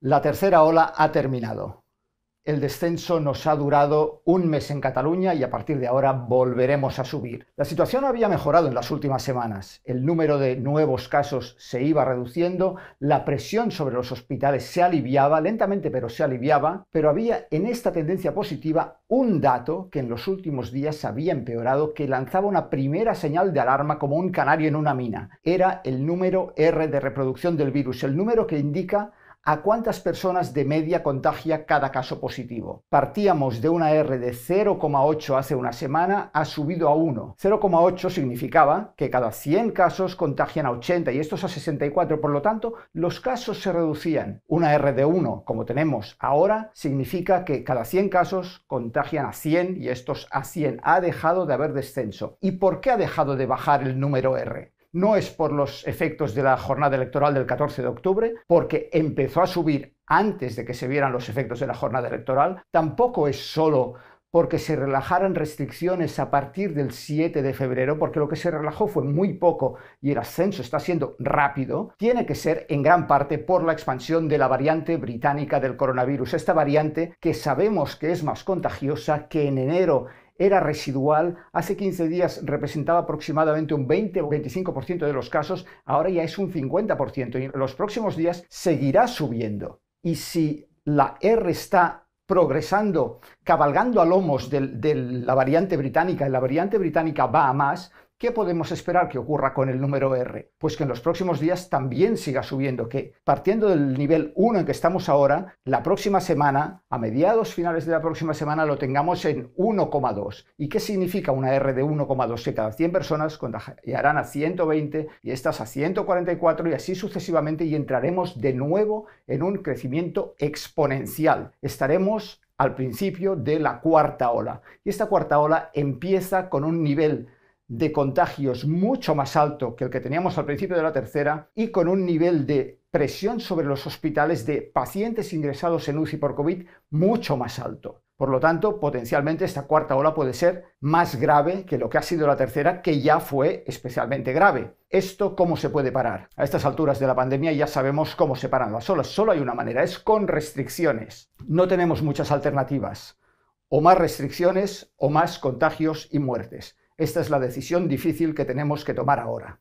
La tercera ola ha terminado. El descenso nos ha durado un mes en Cataluña y a partir de ahora volveremos a subir. La situación había mejorado en las últimas semanas. El número de nuevos casos se iba reduciendo, la presión sobre los hospitales se aliviaba, lentamente pero se aliviaba, pero había en esta tendencia positiva un dato que en los últimos días había empeorado, que lanzaba una primera señal de alarma como un canario en una mina. Era el número R de reproducción del virus, el número que indica a cuántas personas de media contagia cada caso positivo. Partíamos de una R de 0,8 hace una semana, ha subido a 1. 0,8 significaba que cada 100 casos contagian a 80 y estos a 64, por lo tanto, los casos se reducían. Una R de 1, como tenemos ahora, significa que cada 100 casos contagian a 100 y estos a 100. Ha dejado de haber descenso. ¿Y por qué ha dejado de bajar el número R? No es por los efectos de la jornada electoral del 14 de octubre, porque empezó a subir antes de que se vieran los efectos de la jornada electoral, tampoco es solo porque se relajaran restricciones a partir del 7 de febrero, porque lo que se relajó fue muy poco y el ascenso está siendo rápido, tiene que ser en gran parte por la expansión de la variante británica del coronavirus, esta variante que sabemos que es más contagiosa, que en enero era residual, hace 15 días representaba aproximadamente un 20 o 25% de los casos, ahora ya es un 50% y en los próximos días seguirá subiendo. Y si la R está progresando, cabalgando a lomos de, la variante británica y la variante británica va a más, ¿Qué podemos esperar que ocurra con el número R? Pues que en los próximos días también siga subiendo, que partiendo del nivel 1 en que estamos ahora, la próxima semana, a mediados finales de la próxima semana, lo tengamos en 1,2. ¿Y qué significa una R de 1,2? Que cada 100 personas contagiarán a 120 y estas a 144 y así sucesivamente y entraremos de nuevo en un crecimiento exponencial. Estaremos al principio de la cuarta ola. Y esta cuarta ola empieza con un nivel de contagios mucho más alto que el que teníamos al principio de la tercera y con un nivel de presión sobre los hospitales de pacientes ingresados en UCI por COVID mucho más alto. Por lo tanto, potencialmente esta cuarta ola puede ser más grave que lo que ha sido la tercera, que ya fue especialmente grave. ¿Esto cómo se puede parar? A estas alturas de la pandemia ya sabemos cómo se paran las olas. Solo hay una manera, es con restricciones. No tenemos muchas alternativas. O más restricciones o más contagios y muertes. Esta es la decisión difícil que tenemos que tomar ahora.